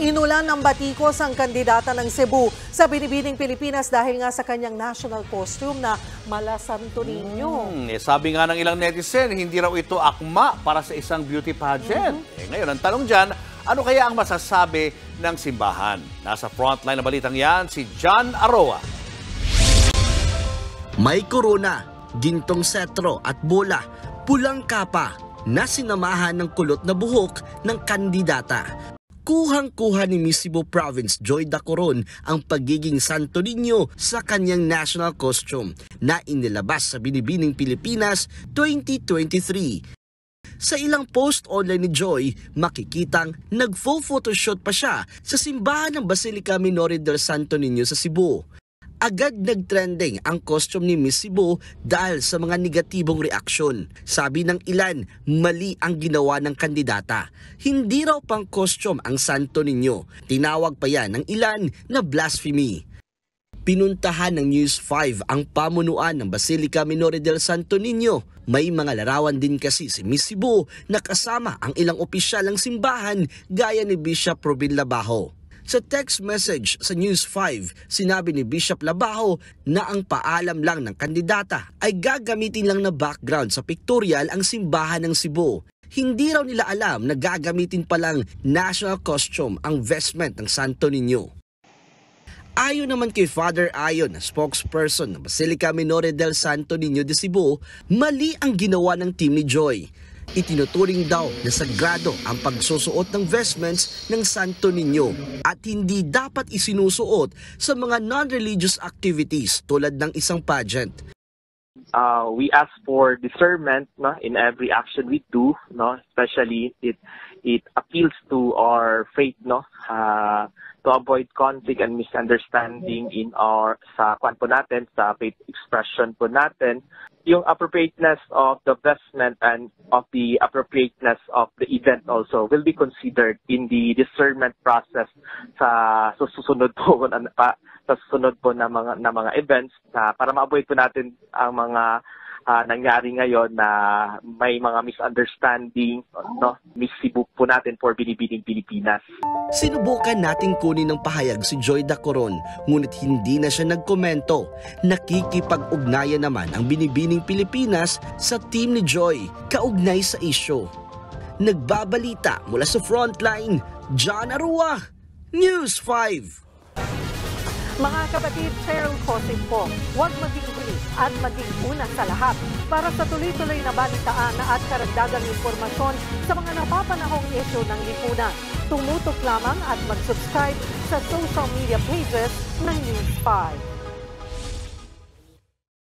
Inulan ng batikos ang kandidata ng Cebu sa Binibining Pilipinas dahil nga sa kanyang national costume na Mala Santo Niño. Hmm, eh, sabi nga ng ilang netizen, hindi raw ito akma para sa isang beauty pageant. Eh, ngayon, ang tanong dyan, ano kaya ang masasabi ng simbahan? Nasa frontline na balitang yan, si John Aroa. May korona, gintong setro at bola, pulang kapa na sinamahan ng kulot na buhok ng kandidata. Kuhang-kuha ni Miss Cebu Province Joy Dacoron ang pagiging Santo Niño sa kanyang national costume na inilabas sa Binibining Pilipinas 2023. Sa ilang post online ni Joy, makikitang nag-full photoshoot pa siya sa simbahan ng Basilica Minore del Santo Niño sa Cebu agad nagtrending ang costume ni Miss Cebu dahil sa mga negatibong reaksyon. Sabi ng ilan, mali ang ginawa ng kandidata. Hindi raw pang costume ang Santo Niño. Tinawag pa yan ng ilan na blasphemy. Pinuntahan ng News 5 ang pamunuan ng Basilica Minore del Santo Niño. May mga larawan din kasi si Miss Cebu na kasama ang ilang opisyal ng simbahan gaya ni Bishop Robin Labajo. Sa text message sa News 5, sinabi ni Bishop Labajo na ang paalam lang ng kandidata ay gagamitin lang na background sa pictorial ang simbahan ng Cebu. Hindi raw nila alam na gagamitin palang national costume ang vestment ng Santo Niño. Ayon naman kay Father Ayon, spokesperson ng Basilica Minore del Santo Niño de Cebu, mali ang ginawa ng team ni Joy. Itinuturing daw na sagrado ang pagsusuot ng vestments ng Santo Niño at hindi dapat isinusuot sa mga non-religious activities tulad ng isang pageant. Uh, we ask for discernment no, in every action we do, no, especially it it appeals to our faith no, uh, to avoid conflict and misunderstanding in our sa kwan po natin, sa faith expression po natin yung appropriateness of the vestment and of the appropriateness of the event also will be considered in the discernment process sa susunod po sa susunod po na mga na mga events na para ma-avoid po natin ang mga uh, nangyari ngayon na may mga misunderstanding, no? Missibuk po natin for Binibining Pilipinas. Sinubukan nating kunin ng pahayag si Joy Dacoron, ngunit hindi na siya nagkomento. Nakikipag-ugnayan naman ang Binibining Pilipinas sa team ni Joy, kaugnay sa isyo. Nagbabalita mula sa frontline, John Arua, News 5. Mga kapatid, Cheryl Cosin po, huwag maging huli at maging una sa lahat para sa tuloy-tuloy na balitaan at karagdagang impormasyon sa mga napapanahong isyo ng lipunan. Tumutok lamang at mag-subscribe sa social media pages ng News 5.